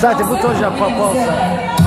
cidade, é muito já a proposta.